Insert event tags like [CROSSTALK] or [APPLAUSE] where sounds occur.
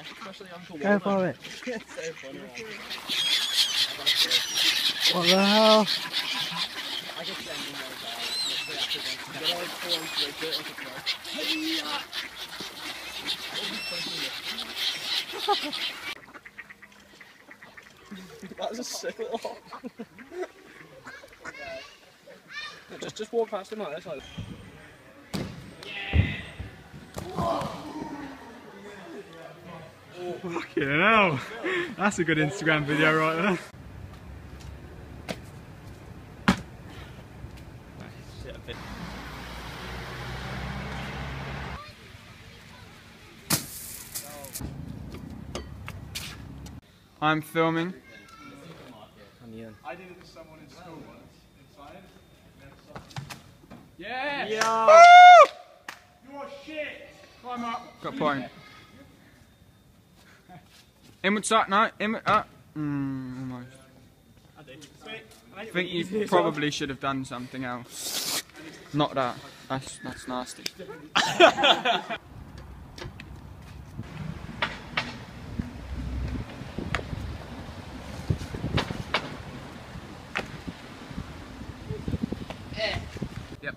Especially Uncle Go for it. So funny. What the hell? I on switch it like a pro. That was a sick little [LAUGHS] just, just walk past him like this. Like. Fucking hell. That's a good Instagram video right there. I'm filming. I did it to someone in school once. Inside. Yeah! Yeah. You're shit! Climb up. Got point. Inward side, no, inward, uh, mm, almost. I think you probably should have done something else. Not that. That's, that's nasty. Yep.